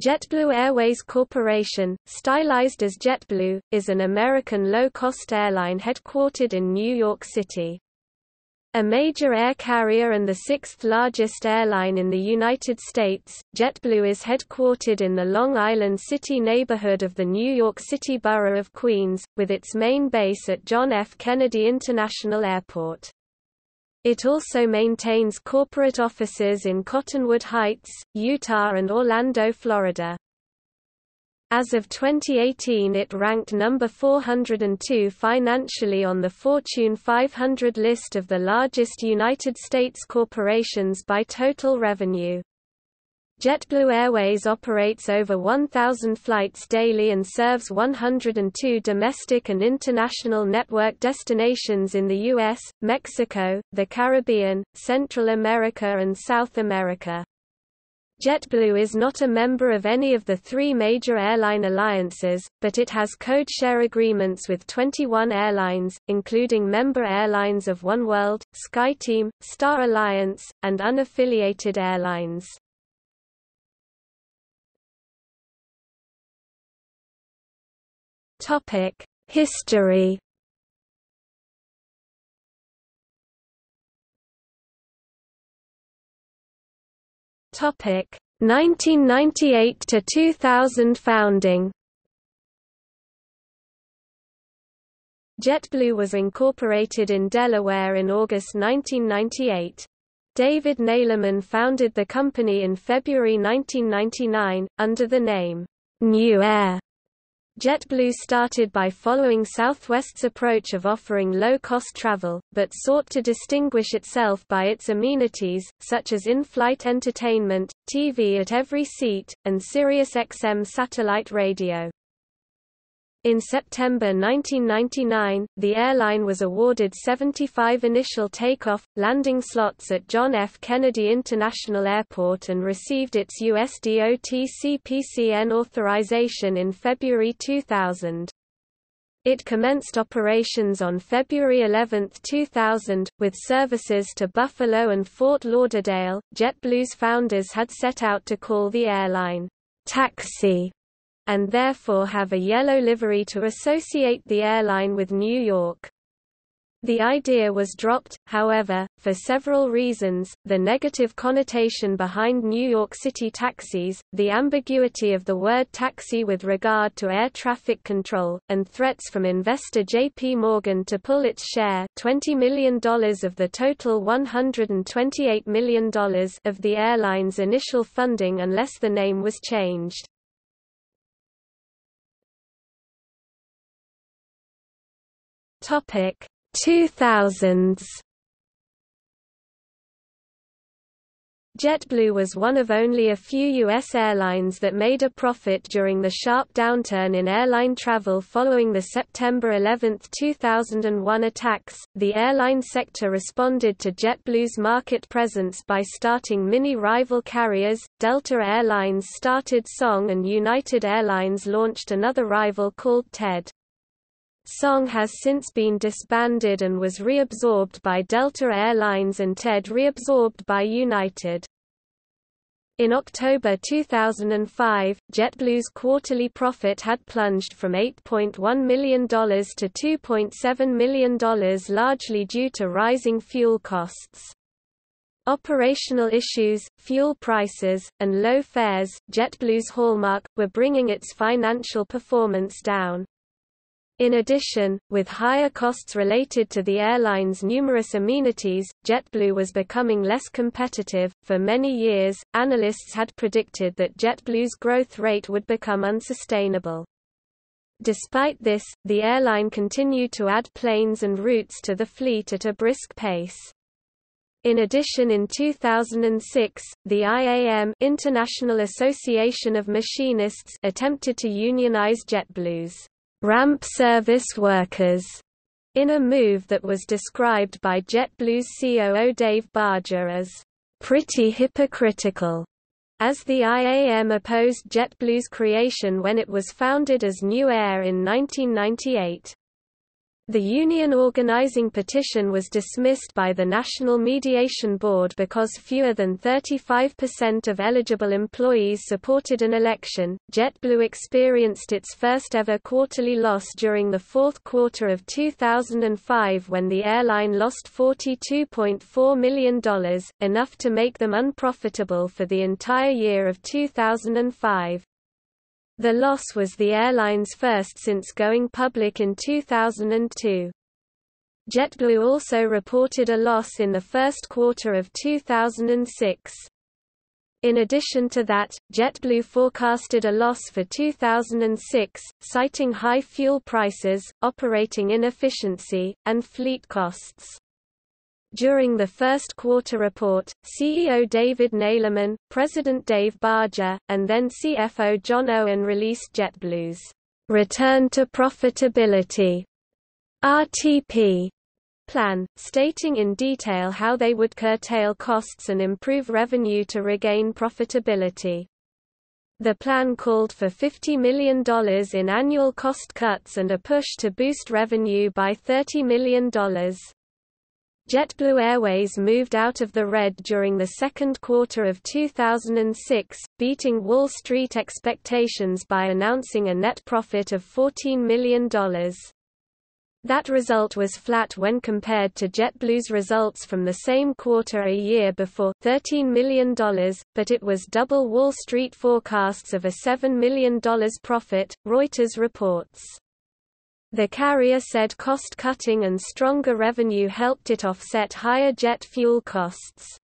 JetBlue Airways Corporation, stylized as JetBlue, is an American low-cost airline headquartered in New York City. A major air carrier and the sixth largest airline in the United States, JetBlue is headquartered in the Long Island City neighborhood of the New York City borough of Queens, with its main base at John F. Kennedy International Airport. It also maintains corporate offices in Cottonwood Heights, Utah and Orlando, Florida. As of 2018 it ranked number 402 financially on the Fortune 500 list of the largest United States corporations by total revenue. JetBlue Airways operates over 1,000 flights daily and serves 102 domestic and international network destinations in the U.S., Mexico, the Caribbean, Central America and South America. JetBlue is not a member of any of the three major airline alliances, but it has code-share agreements with 21 airlines, including member airlines of oneworld, SkyTeam, Star Alliance, and unaffiliated airlines. Topic: History. Topic: 1998 to 2000 founding. JetBlue was incorporated in Delaware in August 1998. David Neeleman founded the company in February 1999, under the name, New Air. JetBlue started by following Southwest's approach of offering low-cost travel, but sought to distinguish itself by its amenities, such as in-flight entertainment, TV at every seat, and SiriusXM satellite radio. In September 1999, the airline was awarded 75 initial takeoff, landing slots at John F. Kennedy International Airport and received its USDOT CPCN authorization in February 2000. It commenced operations on February 11, 2000, with services to Buffalo and Fort Lauderdale. JetBlue's founders had set out to call the airline Taxi and therefore have a yellow livery to associate the airline with New York. The idea was dropped, however, for several reasons, the negative connotation behind New York City taxis, the ambiguity of the word taxi with regard to air traffic control, and threats from investor J.P. Morgan to pull its share $20 million of the total $128 million of the airline's initial funding unless the name was changed. Topic 2000s JetBlue was one of only a few U.S. airlines that made a profit during the sharp downturn in airline travel following the September 11, 2001 attacks. The airline sector responded to JetBlue's market presence by starting mini rival carriers. Delta Airlines started Song and United Airlines launched another rival called TED. Song has since been disbanded and was reabsorbed by Delta Air Lines and TED reabsorbed by United. In October 2005, JetBlue's quarterly profit had plunged from $8.1 million to $2.7 million largely due to rising fuel costs. Operational issues, fuel prices, and low fares, JetBlue's hallmark, were bringing its financial performance down. In addition, with higher costs related to the airline's numerous amenities, JetBlue was becoming less competitive. For many years, analysts had predicted that JetBlue's growth rate would become unsustainable. Despite this, the airline continued to add planes and routes to the fleet at a brisk pace. In addition in 2006, the IAM International Association of Machinists attempted to unionize JetBlue's ramp service workers in a move that was described by JetBlue's COO Dave Barger as pretty hypocritical, as the IAM opposed JetBlue's creation when it was founded as New Air in 1998. The union organizing petition was dismissed by the National Mediation Board because fewer than 35% of eligible employees supported an election. JetBlue experienced its first ever quarterly loss during the fourth quarter of 2005 when the airline lost $42.4 million, enough to make them unprofitable for the entire year of 2005. The loss was the airline's first since going public in 2002. JetBlue also reported a loss in the first quarter of 2006. In addition to that, JetBlue forecasted a loss for 2006, citing high fuel prices, operating inefficiency, and fleet costs. During the first quarter report, CEO David Neeleman, President Dave Barger, and then CFO John Owen released JetBlue's return to profitability RTP plan, stating in detail how they would curtail costs and improve revenue to regain profitability. The plan called for $50 million in annual cost cuts and a push to boost revenue by $30 million. JetBlue Airways moved out of the red during the second quarter of 2006, beating Wall Street expectations by announcing a net profit of $14 million. That result was flat when compared to JetBlue's results from the same quarter a year before $13 million, but it was double Wall Street forecasts of a $7 million profit, Reuters reports. The carrier said cost-cutting and stronger revenue helped it offset higher jet fuel costs.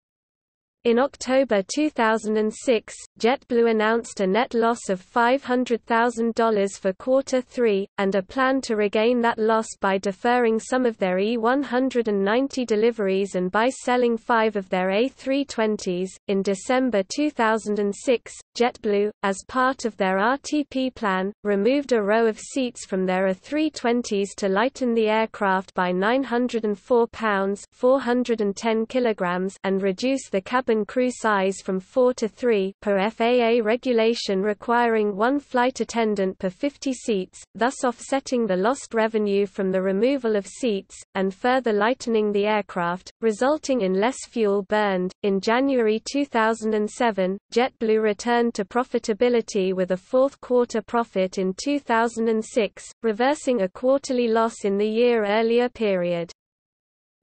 In October 2006, JetBlue announced a net loss of $500,000 for quarter 3, and a plan to regain that loss by deferring some of their E190 deliveries and by selling five of their A320s. In December 2006, JetBlue, as part of their RTP plan, removed a row of seats from their A320s to lighten the aircraft by 904 pounds 410 kilograms and reduce the cabin crew size from 4 to 3 per FAA regulation requiring one flight attendant per 50 seats, thus offsetting the lost revenue from the removal of seats, and further lightening the aircraft, resulting in less fuel burned. In January 2007, JetBlue returned to profitability with a fourth quarter profit in 2006, reversing a quarterly loss in the year earlier period.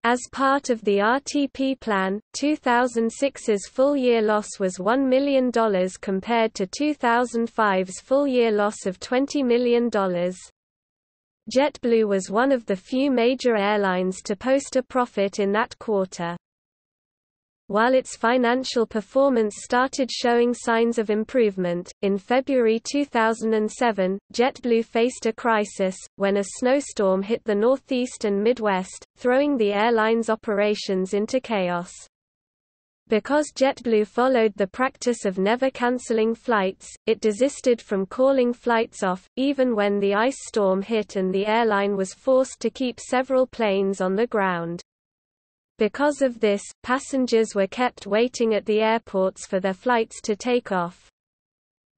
As part of the RTP plan, 2006's full-year loss was $1 million compared to 2005's full-year loss of $20 million. JetBlue was one of the few major airlines to post a profit in that quarter. While its financial performance started showing signs of improvement, in February 2007, JetBlue faced a crisis, when a snowstorm hit the Northeast and Midwest, throwing the airline's operations into chaos. Because JetBlue followed the practice of never canceling flights, it desisted from calling flights off, even when the ice storm hit and the airline was forced to keep several planes on the ground. Because of this, passengers were kept waiting at the airports for their flights to take off.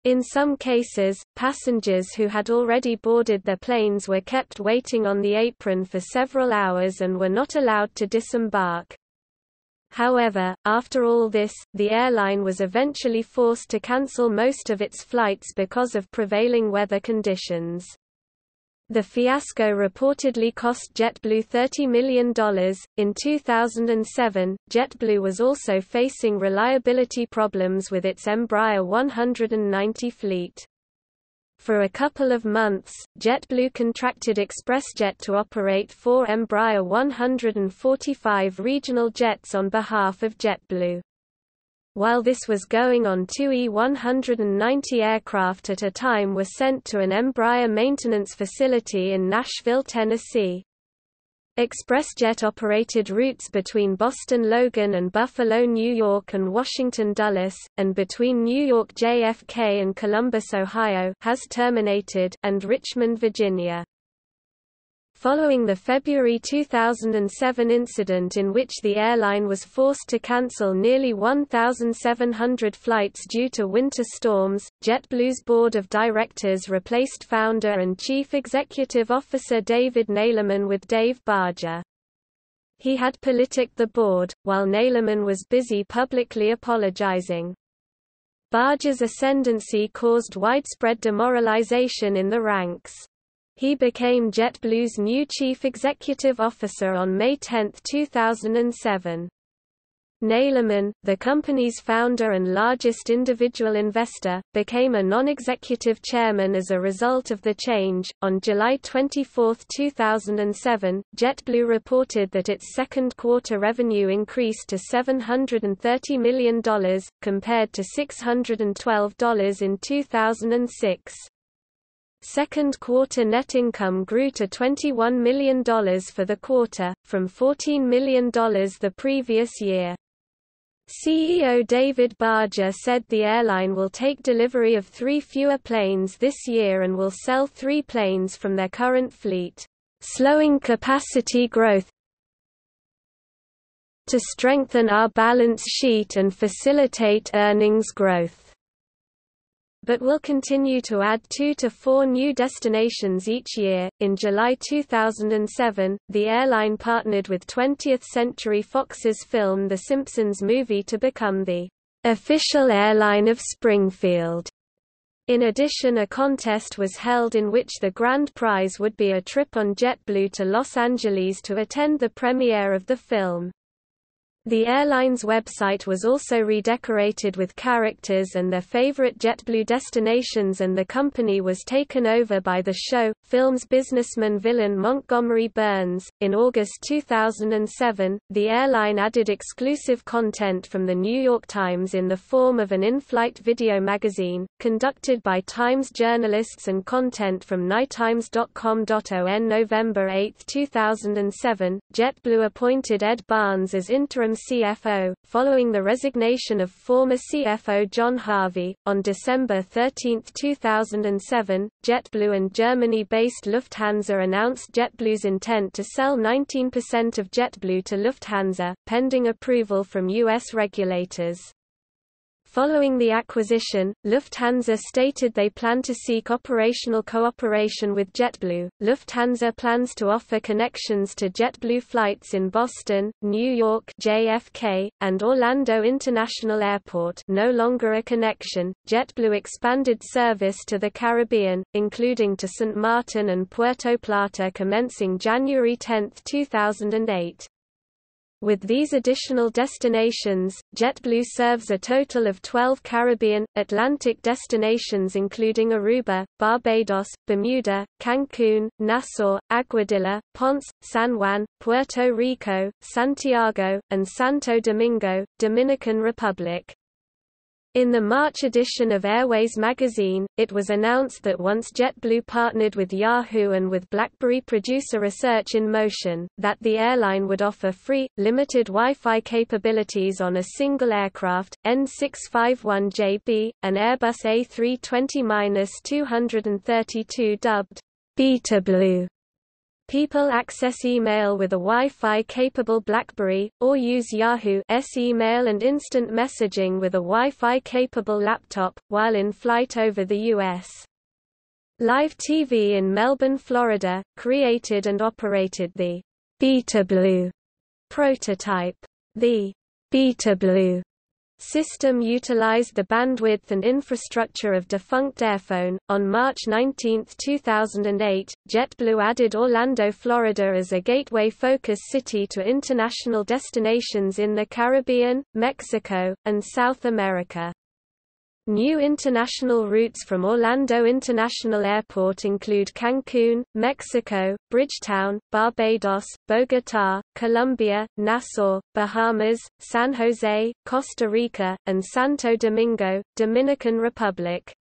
In some cases, passengers who had already boarded their planes were kept waiting on the apron for several hours and were not allowed to disembark. However, after all this, the airline was eventually forced to cancel most of its flights because of prevailing weather conditions. The fiasco reportedly cost JetBlue $30 million. In 2007, JetBlue was also facing reliability problems with its Embraer 190 fleet. For a couple of months, JetBlue contracted ExpressJet to operate four Embraer 145 regional jets on behalf of JetBlue. While this was going on two E-190 aircraft at a time were sent to an Embraer maintenance facility in Nashville, Tennessee. ExpressJet operated routes between Boston Logan and Buffalo, New York and Washington Dulles, and between New York JFK and Columbus, Ohio has terminated and Richmond, Virginia. Following the February 2007 incident in which the airline was forced to cancel nearly 1,700 flights due to winter storms, JetBlue's board of directors replaced founder and chief executive officer David Neeleman with Dave Barger. He had politicked the board, while Neeleman was busy publicly apologizing. Barger's ascendancy caused widespread demoralization in the ranks. He became JetBlue's new chief executive officer on May 10, 2007. Neeleman, the company's founder and largest individual investor, became a non-executive chairman as a result of the change. On July 24, 2007, JetBlue reported that its second quarter revenue increased to $730 million, compared to $612 in 2006. Second quarter net income grew to $21 million for the quarter, from $14 million the previous year. CEO David Barger said the airline will take delivery of three fewer planes this year and will sell three planes from their current fleet, slowing capacity growth to strengthen our balance sheet and facilitate earnings growth but will continue to add two to four new destinations each year. In July 2007, the airline partnered with 20th Century Fox's film The Simpsons movie to become the official airline of Springfield. In addition a contest was held in which the grand prize would be a trip on JetBlue to Los Angeles to attend the premiere of the film. The airline's website was also redecorated with characters and their favorite JetBlue destinations and the company was taken over by the show, film's businessman villain Montgomery Burns. In August 2007, the airline added exclusive content from the New York Times in the form of an in-flight video magazine, conducted by Times journalists and content from nytimes.com.on November 8, 2007, JetBlue appointed Ed Barnes as interim CFO, following the resignation of former CFO John Harvey. On December 13, 2007, JetBlue and Germany-based Lufthansa announced JetBlue's intent to sell 19% of JetBlue to Lufthansa, pending approval from U.S. regulators. Following the acquisition, Lufthansa stated they plan to seek operational cooperation with JetBlue. Lufthansa plans to offer connections to JetBlue flights in Boston, New York (JFK), and Orlando International Airport, no longer a connection. JetBlue expanded service to the Caribbean, including to St. Martin and Puerto Plata commencing January 10, 2008. With these additional destinations, JetBlue serves a total of 12 Caribbean, Atlantic destinations including Aruba, Barbados, Bermuda, Cancun, Nassau, Aguadilla, Ponce, San Juan, Puerto Rico, Santiago, and Santo Domingo, Dominican Republic. In the March edition of Airways magazine, it was announced that once JetBlue partnered with Yahoo and with BlackBerry Producer Research in Motion, that the airline would offer free, limited Wi-Fi capabilities on a single aircraft, N651JB, an Airbus A320-232 dubbed BetaBlue. People access email with a Wi-Fi capable BlackBerry, or use Yahoo S email and instant messaging with a Wi-Fi capable laptop, while in flight over the U.S. Live TV in Melbourne, Florida, created and operated the BetaBlue prototype. The BetaBlue system utilized the bandwidth and infrastructure of defunct Airphone. On March 19, 2008, JetBlue added Orlando, Florida as a gateway focus city to international destinations in the Caribbean, Mexico, and South America. New international routes from Orlando International Airport include Cancun, Mexico, Bridgetown, Barbados, Bogotá, Colombia, Nassau, Bahamas, San Jose, Costa Rica, and Santo Domingo, Dominican Republic.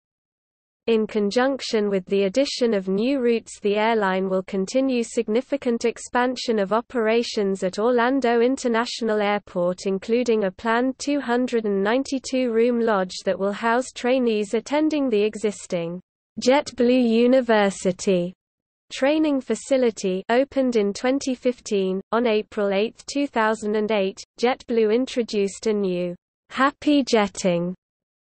In conjunction with the addition of new routes the airline will continue significant expansion of operations at Orlando International Airport including a planned 292-room lodge that will house trainees attending the existing JetBlue University training facility opened in 2015. On April 8, 2008, JetBlue introduced a new Happy Jetting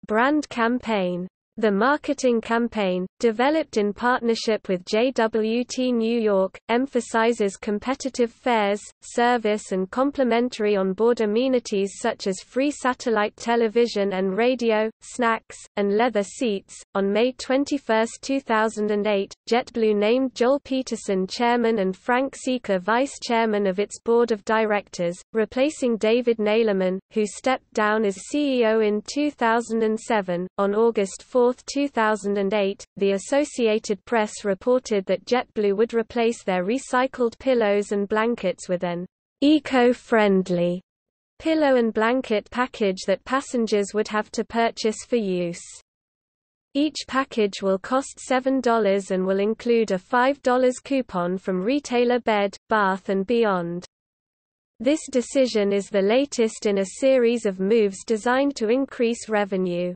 brand campaign. The marketing campaign, developed in partnership with JWT New York, emphasizes competitive fares, service and complimentary on-board amenities such as free satellite television and radio, snacks, and leather seats. On May 21, 2008, JetBlue named Joel Peterson chairman and Frank Sica vice chairman of its board of directors, replacing David Neeleman, who stepped down as CEO in 2007. On August 4, 2008, the Associated Press reported that JetBlue would replace their recycled pillows and blankets with an eco-friendly pillow and blanket package that passengers would have to purchase for use. Each package will cost $7 and will include a $5 coupon from retailer Bed, Bath & Beyond. This decision is the latest in a series of moves designed to increase revenue.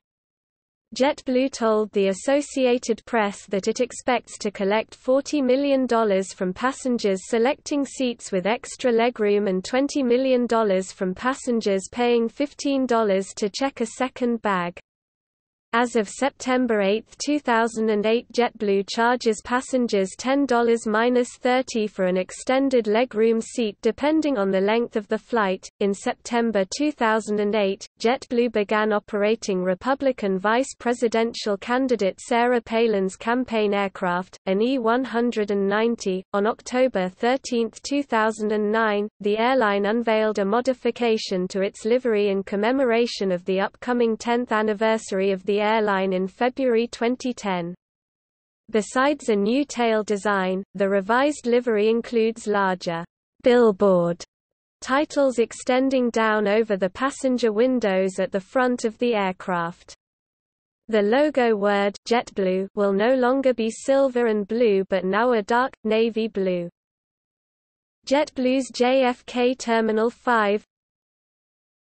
JetBlue told the Associated Press that it expects to collect $40 million from passengers selecting seats with extra legroom and $20 million from passengers paying $15 to check a second bag. As of September 8, 2008 JetBlue charges passengers $10-30 for an extended legroom seat depending on the length of the flight. In September 2008, JetBlue began operating Republican vice presidential candidate Sarah Palin's campaign aircraft, an E-190. On October 13, 2009, the airline unveiled a modification to its livery in commemoration of the upcoming 10th anniversary of the airline in February 2010. Besides a new tail design, the revised livery includes larger billboard titles extending down over the passenger windows at the front of the aircraft. The logo word JetBlue will no longer be silver and blue but now a dark, navy blue. JetBlue's JFK Terminal 5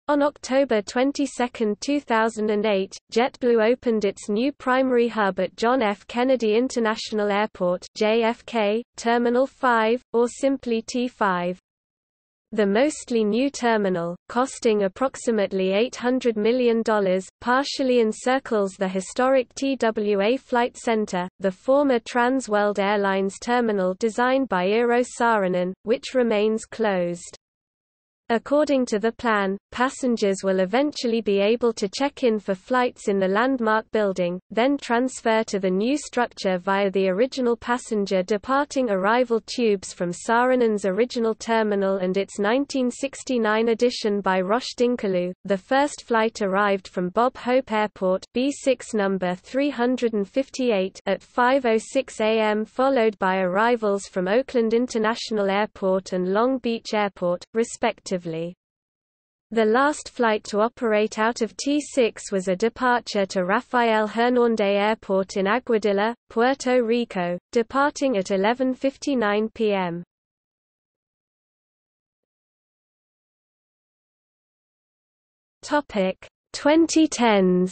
on October 22, 2008, JetBlue opened its new primary hub at John F. Kennedy International Airport JFK, Terminal 5, or simply T5. The mostly new terminal, costing approximately $800 million, partially encircles the historic TWA Flight Center, the former Trans World Airlines terminal designed by Eero Saarinen, which remains closed. According to the plan, passengers will eventually be able to check in for flights in the landmark building, then transfer to the new structure via the original passenger departing arrival tubes from Saarinen's original terminal and its 1969 addition by Roche Dinkeloo. The first flight arrived from Bob Hope Airport B6 number 358 at 5:06 a.m. followed by arrivals from Oakland International Airport and Long Beach Airport, respectively respectively. The last flight to operate out of T6 was a departure to Rafael Hernández Airport in Aguadilla, Puerto Rico, departing at 11.59 p.m. Topic 2010s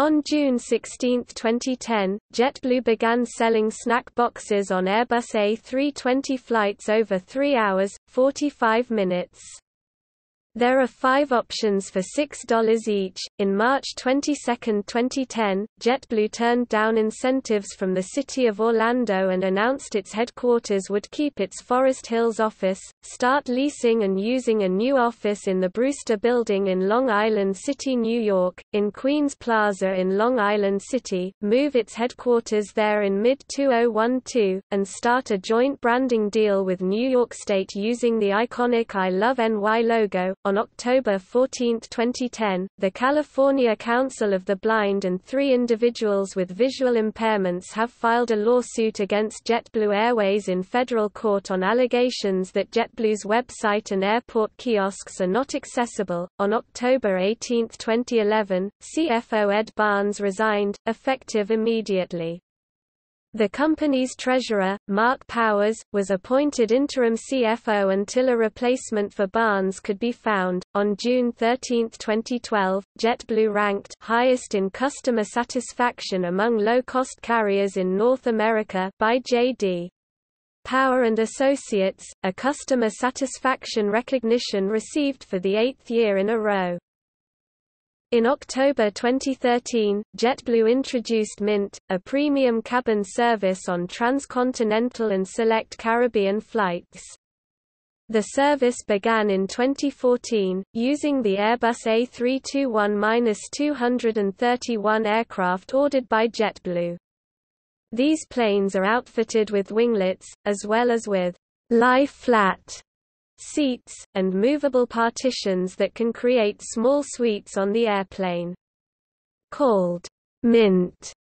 On June 16, 2010, JetBlue began selling snack boxes on Airbus A320 flights over 3 hours, 45 minutes. There are five options for $6 each. In March 22, 2010, JetBlue turned down incentives from the City of Orlando and announced its headquarters would keep its Forest Hills office, start leasing and using a new office in the Brewster Building in Long Island City, New York, in Queens Plaza in Long Island City, move its headquarters there in mid-2012, and start a joint branding deal with New York State using the iconic I Love NY logo on October 14, 2010, the California Council of the Blind and three individuals with visual impairments have filed a lawsuit against JetBlue Airways in federal court on allegations that JetBlue's website and airport kiosks are not accessible. On October 18, 2011, CFO Ed Barnes resigned, effective immediately. The company's treasurer, Mark Powers, was appointed interim CFO until a replacement for Barnes could be found. On June 13, 2012, JetBlue ranked highest in customer satisfaction among low-cost carriers in North America by JD. Power and Associates, a customer satisfaction recognition received for the eighth year in a row. In October 2013, JetBlue introduced Mint, a premium cabin service on transcontinental and select Caribbean flights. The service began in 2014, using the Airbus A321-231 aircraft ordered by JetBlue. These planes are outfitted with winglets, as well as with lie flat seats, and movable partitions that can create small suites on the airplane. Called Mint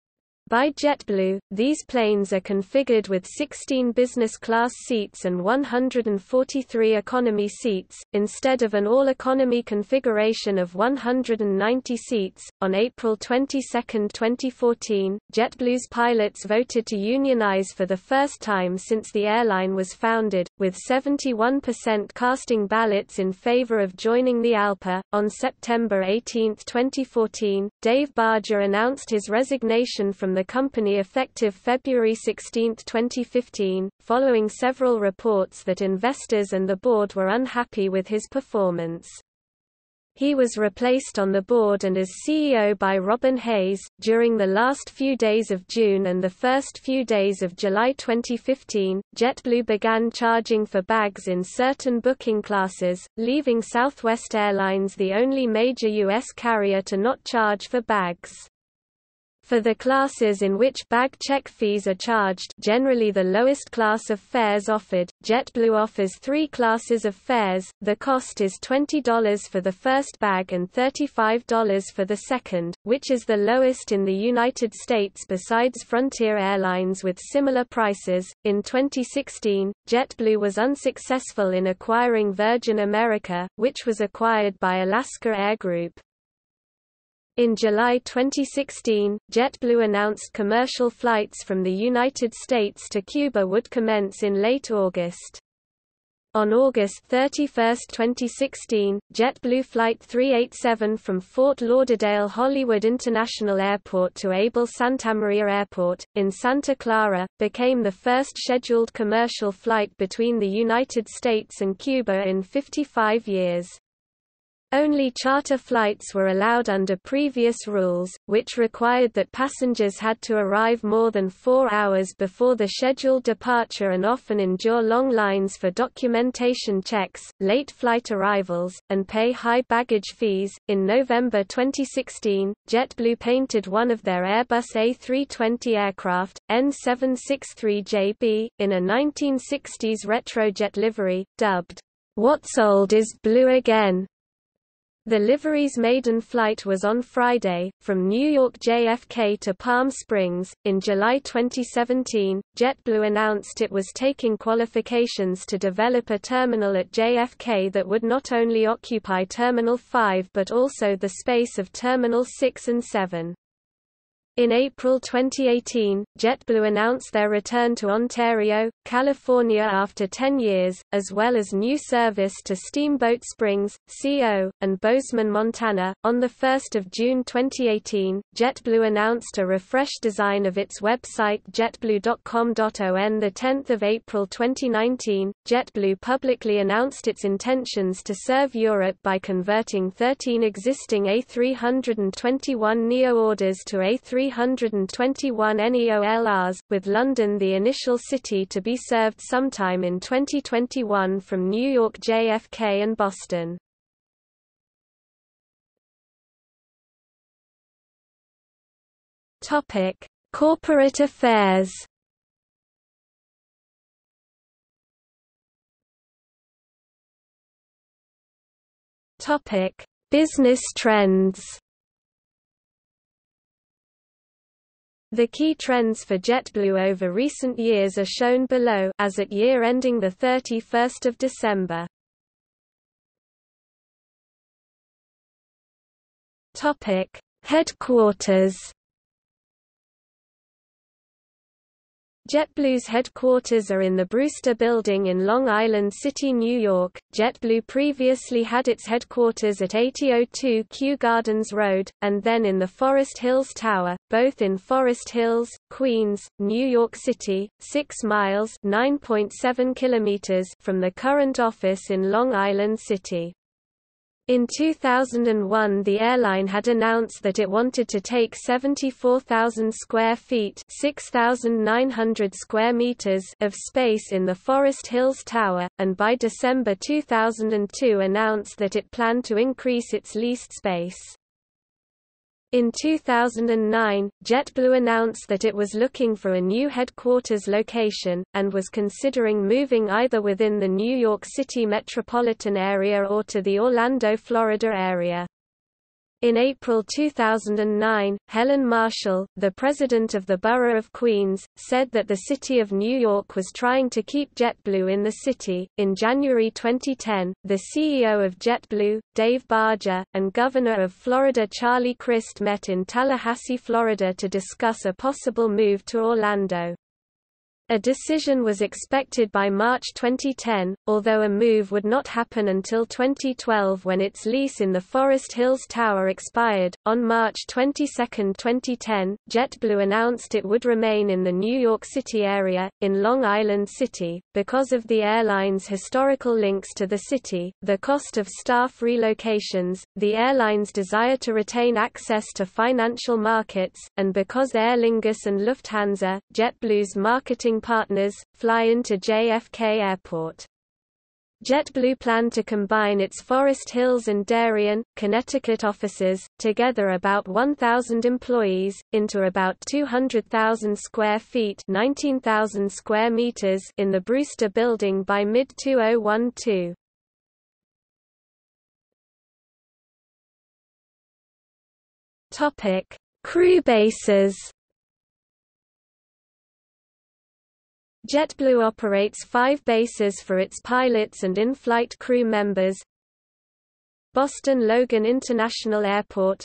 by JetBlue, these planes are configured with 16 business class seats and 143 economy seats, instead of an all economy configuration of 190 seats. On April 22, 2014, JetBlue's pilots voted to unionize for the first time since the airline was founded, with 71% casting ballots in favor of joining the ALPA. On September 18, 2014, Dave Barger announced his resignation from the the company effective February 16, 2015, following several reports that investors and the board were unhappy with his performance. He was replaced on the board and as CEO by Robin Hayes. During the last few days of June and the first few days of July 2015, JetBlue began charging for bags in certain booking classes, leaving Southwest Airlines the only major U.S. carrier to not charge for bags. For the classes in which bag check fees are charged generally the lowest class of fares offered, JetBlue offers three classes of fares, the cost is $20 for the first bag and $35 for the second, which is the lowest in the United States besides Frontier Airlines with similar prices. In 2016, JetBlue was unsuccessful in acquiring Virgin America, which was acquired by Alaska Air Group. In July 2016, JetBlue announced commercial flights from the United States to Cuba would commence in late August. On August 31, 2016, JetBlue Flight 387 from Fort Lauderdale Hollywood International Airport to Abel Santamaria Airport, in Santa Clara, became the first scheduled commercial flight between the United States and Cuba in 55 years. Only charter flights were allowed under previous rules, which required that passengers had to arrive more than four hours before the scheduled departure and often endure long lines for documentation checks, late flight arrivals, and pay high baggage fees. In November 2016, JetBlue painted one of their Airbus A320 aircraft, N763JB, in a 1960s retrojet livery, dubbed, What's Old is Blue Again. The livery's maiden flight was on Friday, from New York JFK to Palm Springs. In July 2017, JetBlue announced it was taking qualifications to develop a terminal at JFK that would not only occupy Terminal 5 but also the space of Terminal 6 and 7. In April 2018, JetBlue announced their return to Ontario, California after 10 years, as well as new service to Steamboat Springs, CO, and Bozeman, Montana. On 1 June 2018, JetBlue announced a refreshed design of its website jetblue.com. On 10 April 2019, JetBlue publicly announced its intentions to serve Europe by converting 13 existing A321 NEO orders to A3 321 NEOLRs, with London the initial city to be served sometime in 2021 from New York JFK and Boston. Topic: Corporate affairs. Topic: Business trends. The key trends for JetBlue over recent years are shown below as at year ending 31 December. Headquarters JetBlue's headquarters are in the Brewster Building in Long Island City, New York. JetBlue previously had its headquarters at 8002 Kew Gardens Road, and then in the Forest Hills Tower, both in Forest Hills, Queens, New York City, 6 miles (9.7 kilometers) from the current office in Long Island City. In 2001 the airline had announced that it wanted to take 74,000 square feet 6,900 square meters of space in the Forest Hills Tower, and by December 2002 announced that it planned to increase its leased space. In 2009, JetBlue announced that it was looking for a new headquarters location, and was considering moving either within the New York City metropolitan area or to the Orlando, Florida area. In April 2009, Helen Marshall, the president of the Borough of Queens, said that the City of New York was trying to keep JetBlue in the city. In January 2010, the CEO of JetBlue, Dave Barger, and Governor of Florida Charlie Crist met in Tallahassee, Florida to discuss a possible move to Orlando. A decision was expected by March 2010, although a move would not happen until 2012 when its lease in the Forest Hills Tower expired. On March 22, 2010, JetBlue announced it would remain in the New York City area, in Long Island City, because of the airline's historical links to the city, the cost of staff relocations, the airline's desire to retain access to financial markets, and because Aer Lingus and Lufthansa, JetBlue's marketing partners, fly into JFK Airport. JetBlue planned to combine its Forest Hills and Darien, Connecticut offices, together about 1,000 employees, into about 200,000 square feet 19,000 square meters in the Brewster Building by mid-2012. Topic: Crew bases. JetBlue operates five bases for its pilots and in-flight crew members. Boston Logan International Airport.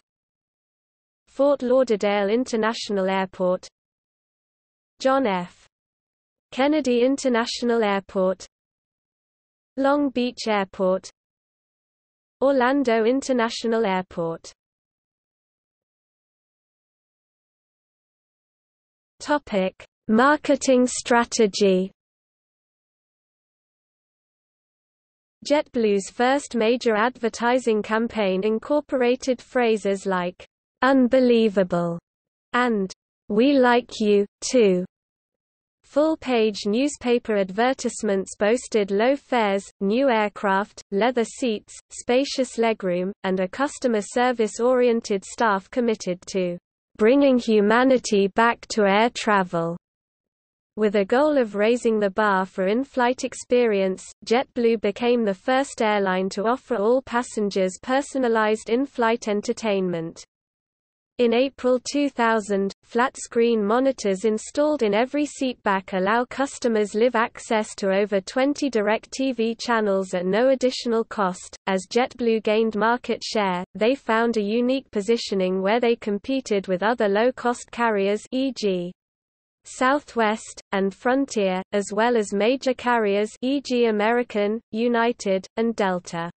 Fort Lauderdale International Airport. John F. Kennedy International Airport. Long Beach Airport. Orlando International Airport. Topic Marketing strategy. JetBlue's first major advertising campaign incorporated phrases like, "'Unbelievable' and "'We like you, too' Full-page newspaper advertisements boasted low fares, new aircraft, leather seats, spacious legroom, and a customer service-oriented staff committed to "'bringing humanity back to air travel' With a goal of raising the bar for in-flight experience, JetBlue became the first airline to offer all passengers personalized in-flight entertainment. In April 2000, flat-screen monitors installed in every seatback allow customers live access to over 20 DirecTV channels at no additional cost. As JetBlue gained market share, they found a unique positioning where they competed with other low-cost carriers e.g. Southwest, and Frontier, as well as major carriers e.g. American, United, and Delta.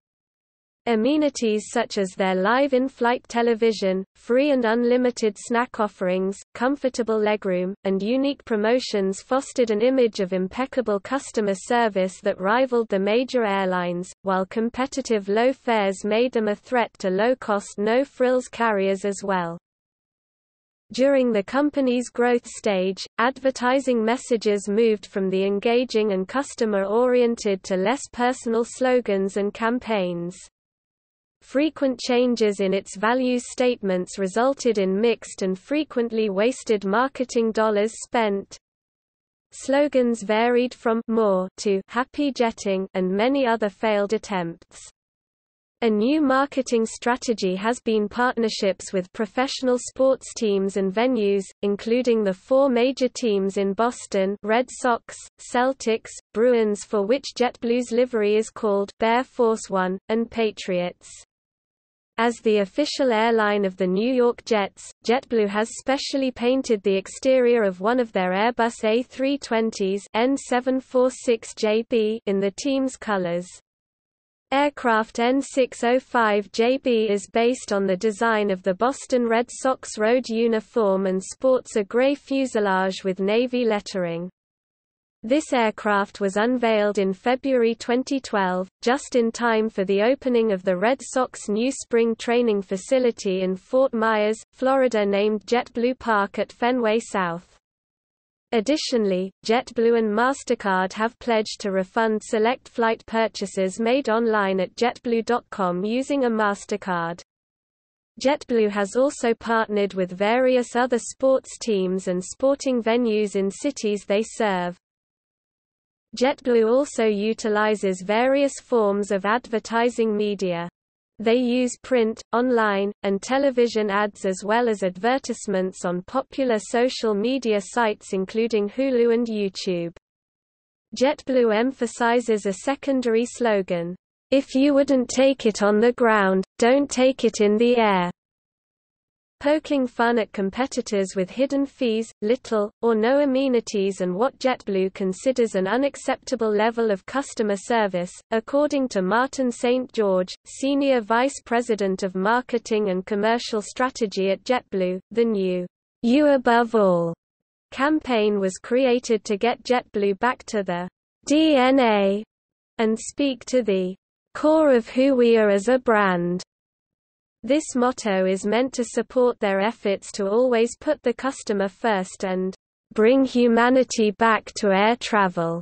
Amenities such as their live in-flight television, free and unlimited snack offerings, comfortable legroom, and unique promotions fostered an image of impeccable customer service that rivaled the major airlines, while competitive low fares made them a threat to low-cost no-frills carriers as well. During the company's growth stage, advertising messages moved from the engaging and customer-oriented to less personal slogans and campaigns. Frequent changes in its values statements resulted in mixed and frequently wasted marketing dollars spent. Slogans varied from more to happy jetting and many other failed attempts. A new marketing strategy has been partnerships with professional sports teams and venues, including the four major teams in Boston Red Sox, Celtics, Bruins for which JetBlue's livery is called Bear Force One, and Patriots. As the official airline of the New York Jets, JetBlue has specially painted the exterior of one of their Airbus A320s N746JB in the team's colors. Aircraft N605JB is based on the design of the Boston Red Sox road uniform and sports a gray fuselage with navy lettering. This aircraft was unveiled in February 2012, just in time for the opening of the Red Sox new spring training facility in Fort Myers, Florida named JetBlue Park at Fenway South. Additionally, JetBlue and MasterCard have pledged to refund select flight purchases made online at jetblue.com using a MasterCard. JetBlue has also partnered with various other sports teams and sporting venues in cities they serve. JetBlue also utilizes various forms of advertising media. They use print, online, and television ads as well as advertisements on popular social media sites including Hulu and YouTube. JetBlue emphasizes a secondary slogan, "If you wouldn't take it on the ground, don't take it in the air." Poking fun at competitors with hidden fees, little, or no amenities and what JetBlue considers an unacceptable level of customer service. According to Martin St. George, Senior Vice President of Marketing and Commercial Strategy at JetBlue, the new You Above All campaign was created to get JetBlue back to the DNA and speak to the core of who we are as a brand. This motto is meant to support their efforts to always put the customer first and bring humanity back to air travel.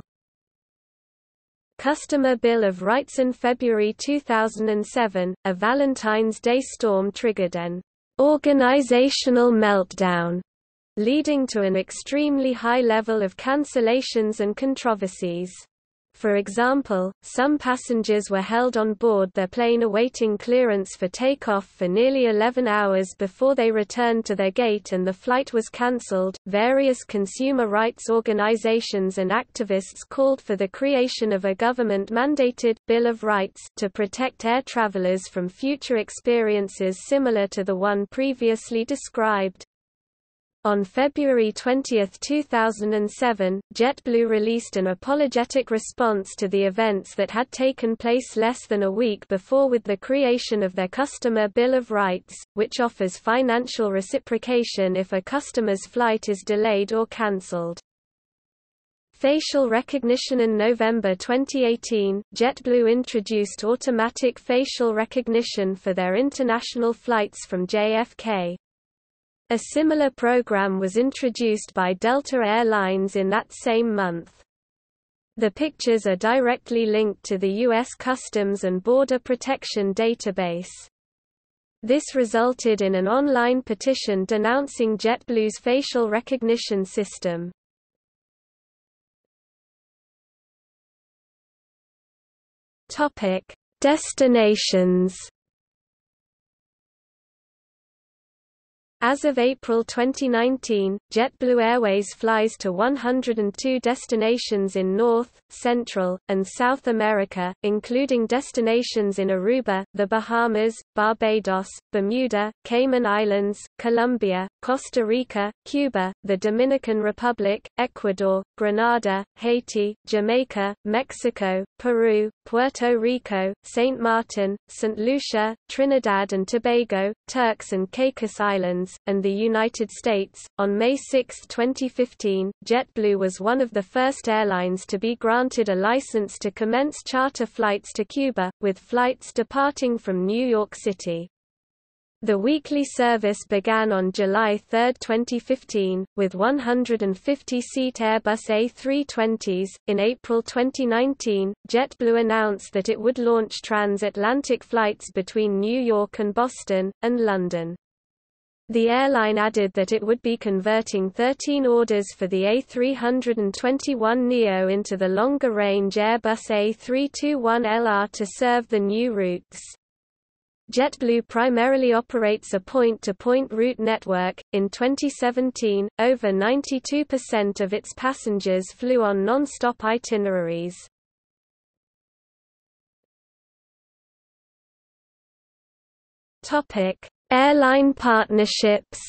Customer Bill of Rights in February 2007, a Valentine's Day storm triggered an organizational meltdown, leading to an extremely high level of cancellations and controversies. For example, some passengers were held on board their plane awaiting clearance for takeoff for nearly 11 hours before they returned to their gate and the flight was cancelled. Various consumer rights organizations and activists called for the creation of a government mandated Bill of Rights to protect air travelers from future experiences similar to the one previously described. On February 20, 2007, JetBlue released an apologetic response to the events that had taken place less than a week before with the creation of their Customer Bill of Rights, which offers financial reciprocation if a customer's flight is delayed or cancelled. Facial recognition In November 2018, JetBlue introduced automatic facial recognition for their international flights from JFK. A similar program was introduced by Delta Air Lines in that same month. The pictures are directly linked to the U.S. Customs and Border Protection database. This resulted in an online petition denouncing JetBlue's facial recognition system. Topic: Destinations As of April 2019, JetBlue Airways flies to 102 destinations in North, Central, and South America, including destinations in Aruba, the Bahamas, Barbados, Bermuda, Cayman Islands, Colombia, Costa Rica, Cuba, the Dominican Republic, Ecuador, Grenada, Haiti, Jamaica, Mexico, Peru, Puerto Rico, St. Martin, St. Lucia, Trinidad and Tobago, Turks and Caicos Islands, and the United States. On May 6, 2015, JetBlue was one of the first airlines to be granted a license to commence charter flights to Cuba, with flights departing from New York City. The weekly service began on July 3, 2015, with 150-seat Airbus A320s. In April 2019, JetBlue announced that it would launch transatlantic flights between New York and Boston, and London. The airline added that it would be converting 13 orders for the A321neo into the longer-range Airbus A321LR to serve the new routes. JetBlue primarily operates a point-to-point -point route network. In 2017, over 92% of its passengers flew on non-stop itineraries. Topic: Airline partnerships.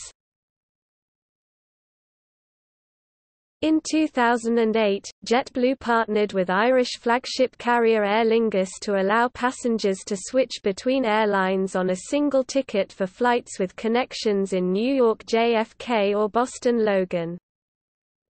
In 2008, JetBlue partnered with Irish flagship carrier Aer Lingus to allow passengers to switch between airlines on a single ticket for flights with connections in New York JFK or Boston Logan.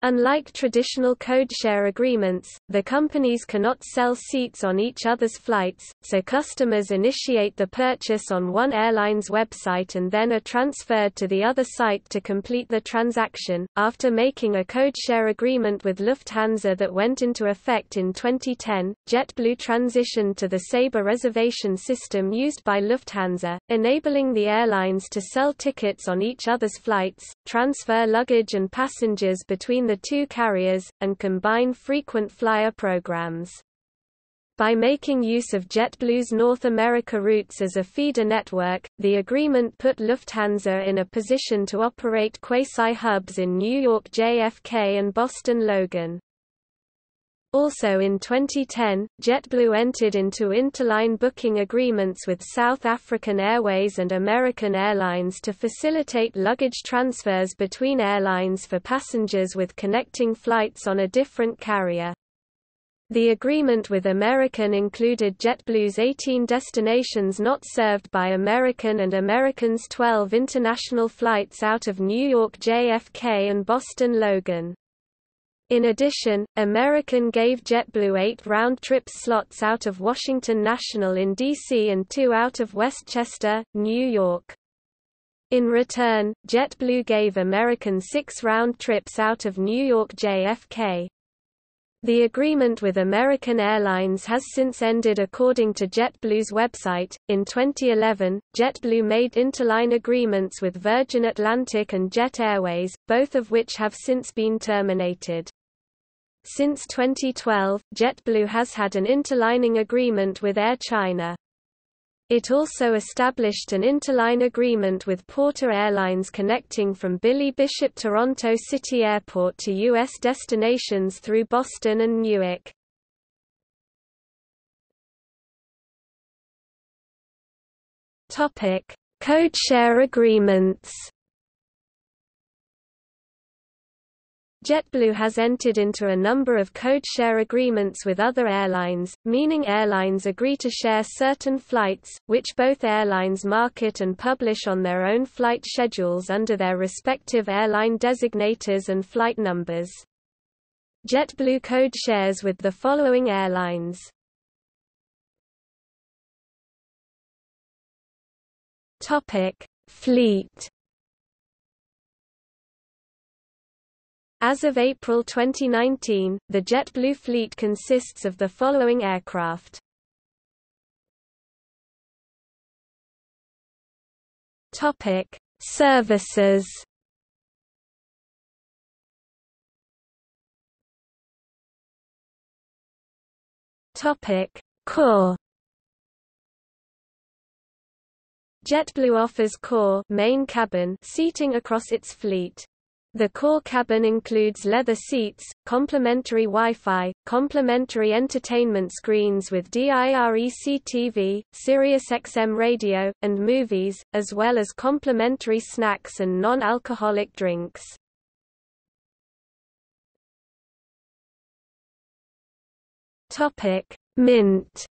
Unlike traditional codeshare agreements, the companies cannot sell seats on each other's flights, so customers initiate the purchase on one airline's website and then are transferred to the other site to complete the transaction. After making a codeshare agreement with Lufthansa that went into effect in 2010, JetBlue transitioned to the Sabre reservation system used by Lufthansa, enabling the airlines to sell tickets on each other's flights, transfer luggage and passengers between the the two carriers, and combine frequent flyer programs. By making use of JetBlue's North America routes as a feeder network, the agreement put Lufthansa in a position to operate quasi-hubs in New York JFK and Boston Logan. Also in 2010, JetBlue entered into interline booking agreements with South African Airways and American Airlines to facilitate luggage transfers between airlines for passengers with connecting flights on a different carrier. The agreement with American included JetBlue's 18 destinations not served by American and American's 12 international flights out of New York JFK and Boston Logan. In addition, American gave JetBlue eight round-trip slots out of Washington National in D.C. and two out of Westchester, New York. In return, JetBlue gave American six round trips out of New York JFK. The agreement with American Airlines has since ended according to JetBlue's website. In 2011, JetBlue made interline agreements with Virgin Atlantic and Jet Airways, both of which have since been terminated. Since 2012, JetBlue has had an interlining agreement with Air China. It also established an interline agreement with Porter Airlines connecting from Billy Bishop Toronto City Airport to U.S. destinations through Boston and Newark. Codeshare agreements JetBlue has entered into a number of code-share agreements with other airlines, meaning airlines agree to share certain flights, which both airlines market and publish on their own flight schedules under their respective airline designators and flight numbers. JetBlue code shares with the following airlines. Topic: Fleet As of April 2019, the JetBlue fleet consists of the following aircraft. Topic: Services. Topic: Core. JetBlue offers core main cabin seating across its fleet. The core cabin includes leather seats, complimentary Wi-Fi, complimentary entertainment screens with DirecTV, SiriusXM radio, and movies, as well as complimentary snacks and non-alcoholic drinks. Mint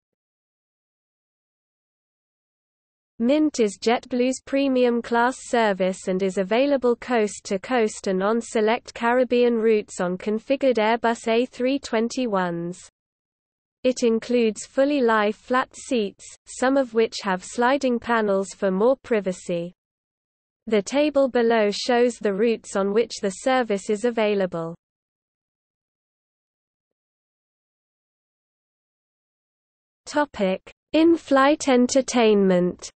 Mint is JetBlue's premium class service and is available coast to coast and on select Caribbean routes on configured Airbus A321s. It includes fully lie flat seats, some of which have sliding panels for more privacy. The table below shows the routes on which the service is available. In-flight entertainment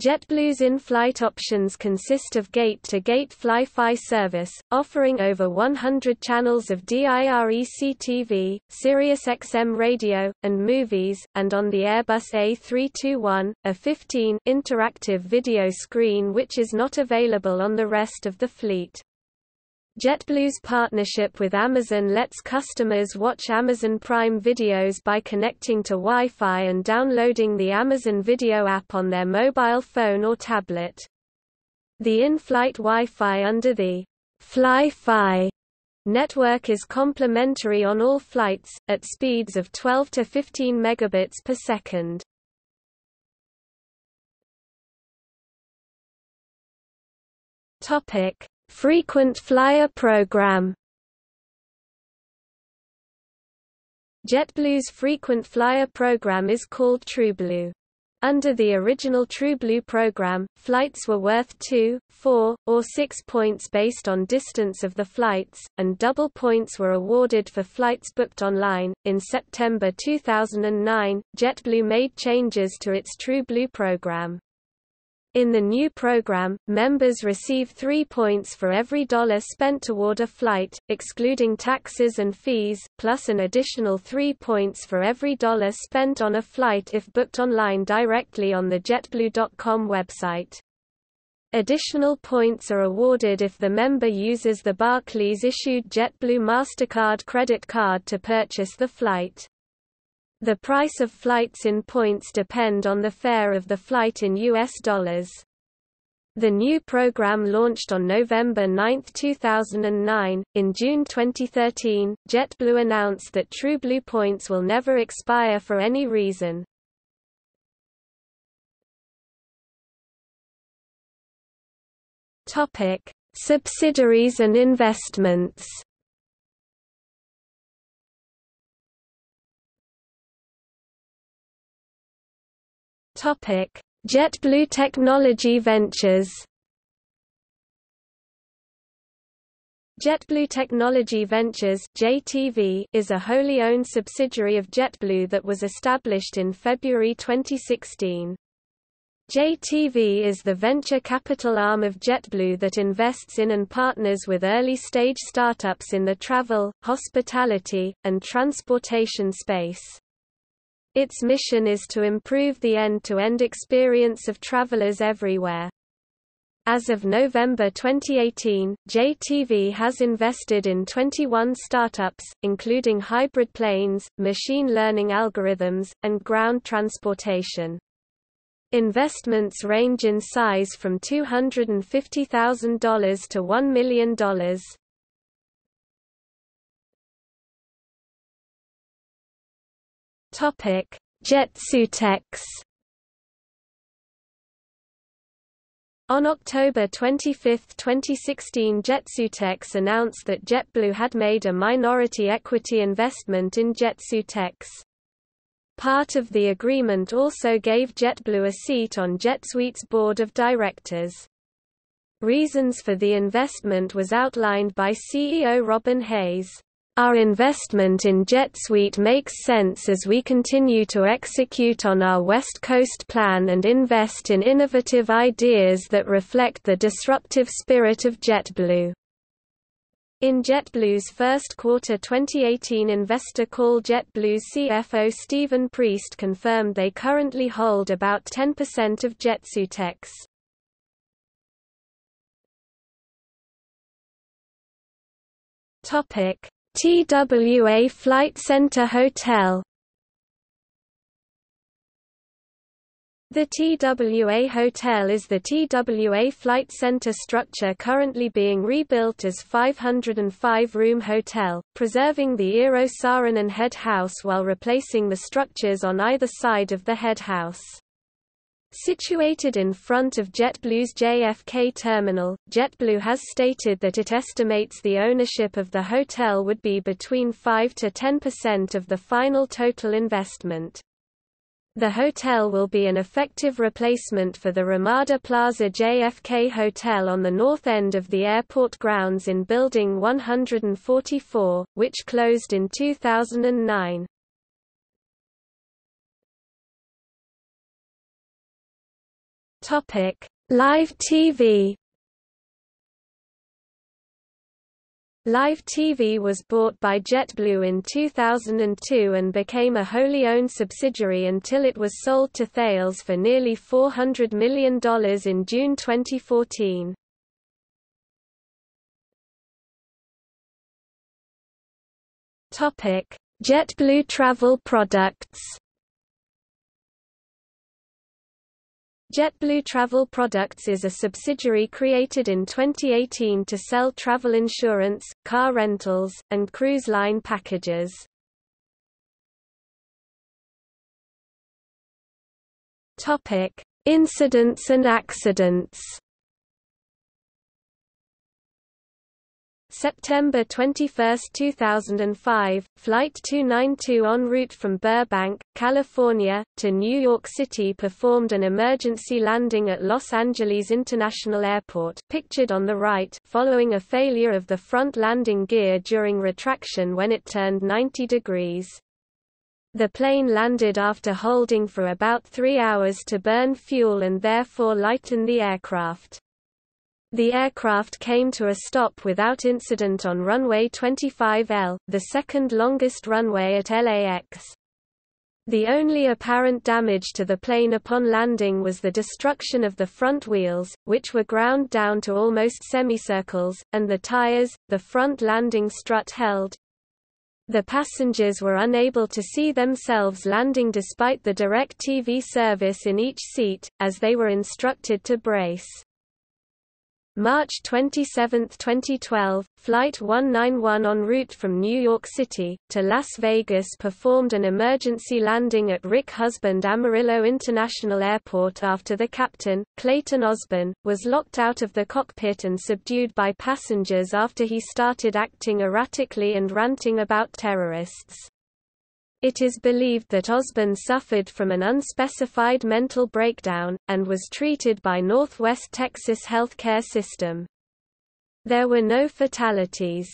JetBlue's in-flight options consist of gate-to-gate Fly-Fi service, offering over 100 channels of DirecTV, SiriusXM radio, and movies, and on the Airbus A321, a 15 interactive video screen which is not available on the rest of the fleet. JetBlue's partnership with Amazon lets customers watch Amazon Prime videos by connecting to Wi-Fi and downloading the Amazon Video app on their mobile phone or tablet. The in-flight Wi-Fi under the Fly-Fi network is complimentary on all flights, at speeds of 12 to 15 megabits per second. Topic Frequent Flyer Program JetBlue's frequent flyer program is called TrueBlue. Under the original TrueBlue program, flights were worth 2, 4, or 6 points based on distance of the flights, and double points were awarded for flights booked online. In September 2009, JetBlue made changes to its TrueBlue program. In the new program, members receive three points for every dollar spent toward a flight, excluding taxes and fees, plus an additional three points for every dollar spent on a flight if booked online directly on the JetBlue.com website. Additional points are awarded if the member uses the Barclays-issued JetBlue MasterCard credit card to purchase the flight. The price of flights in points depend on the fare of the flight in US dollars. The new program launched on November 9, 2009. In June 2013, JetBlue announced that TrueBlue points will never expire for any reason. Topic: Subsidiaries and investments. Topic: JetBlue Technology Ventures. JetBlue Technology Ventures (JTV) is a wholly owned subsidiary of JetBlue that was established in February 2016. JTV is the venture capital arm of JetBlue that invests in and partners with early-stage startups in the travel, hospitality, and transportation space. Its mission is to improve the end-to-end -end experience of travelers everywhere. As of November 2018, JTV has invested in 21 startups, including hybrid planes, machine learning algorithms, and ground transportation. Investments range in size from $250,000 to $1 million. Topic: JetSuiteX. On October 25, 2016 JetSuiteX announced that JetBlue had made a minority equity investment in JetSuiteX. Part of the agreement also gave JetBlue a seat on JetSuite's board of directors. Reasons for the investment was outlined by CEO Robin Hayes. Our investment in JetSuite makes sense as we continue to execute on our West Coast plan and invest in innovative ideas that reflect the disruptive spirit of JetBlue. In JetBlue's first quarter 2018 investor call JetBlue's CFO Stephen Priest confirmed they currently hold about 10% of JetSuiteX. Topic TWA Flight Center Hotel The TWA Hotel is the TWA Flight Center structure currently being rebuilt as 505-room hotel, preserving the Eero Saarinen head house while replacing the structures on either side of the head house. Situated in front of JetBlue's JFK terminal, JetBlue has stated that it estimates the ownership of the hotel would be between 5 to 10% of the final total investment. The hotel will be an effective replacement for the Ramada Plaza JFK Hotel on the north end of the airport grounds in Building 144, which closed in 2009. Topic: Live TV. Live TV was bought by JetBlue in 2002 and became a wholly owned subsidiary until it was sold to Thales for nearly $400 million in June 2014. JetBlue Travel Products JetBlue Travel Products is a subsidiary created in 2018 to sell travel insurance, car rentals, and cruise line packages. Topic: Incidents and accidents. September 21, 2005, Flight 292 en route from Burbank, California, to New York City performed an emergency landing at Los Angeles International Airport pictured on the right following a failure of the front landing gear during retraction when it turned 90 degrees. The plane landed after holding for about three hours to burn fuel and therefore lighten the aircraft. The aircraft came to a stop without incident on runway 25L, the second longest runway at LAX. The only apparent damage to the plane upon landing was the destruction of the front wheels, which were ground down to almost semicircles, and the tires, the front landing strut held. The passengers were unable to see themselves landing despite the DirecTV service in each seat, as they were instructed to brace. March 27, 2012, Flight 191 en route from New York City, to Las Vegas performed an emergency landing at Rick Husband Amarillo International Airport after the captain, Clayton Osbon, was locked out of the cockpit and subdued by passengers after he started acting erratically and ranting about terrorists. It is believed that Osbon suffered from an unspecified mental breakdown, and was treated by Northwest Texas Healthcare System. There were no fatalities.